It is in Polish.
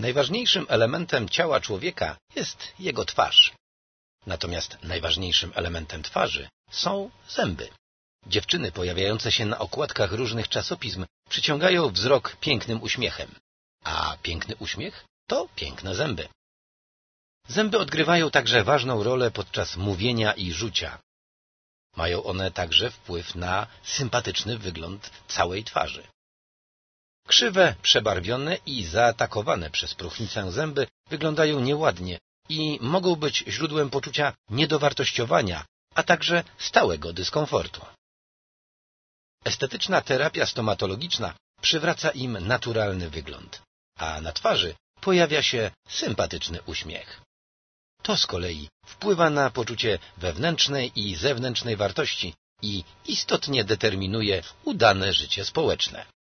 Najważniejszym elementem ciała człowieka jest jego twarz. Natomiast najważniejszym elementem twarzy są zęby. Dziewczyny pojawiające się na okładkach różnych czasopism przyciągają wzrok pięknym uśmiechem. A piękny uśmiech to piękne zęby. Zęby odgrywają także ważną rolę podczas mówienia i rzucia. Mają one także wpływ na sympatyczny wygląd całej twarzy. Krzywe, przebarwione i zaatakowane przez próchnicę zęby wyglądają nieładnie i mogą być źródłem poczucia niedowartościowania, a także stałego dyskomfortu. Estetyczna terapia stomatologiczna przywraca im naturalny wygląd, a na twarzy pojawia się sympatyczny uśmiech. To z kolei wpływa na poczucie wewnętrznej i zewnętrznej wartości i istotnie determinuje udane życie społeczne.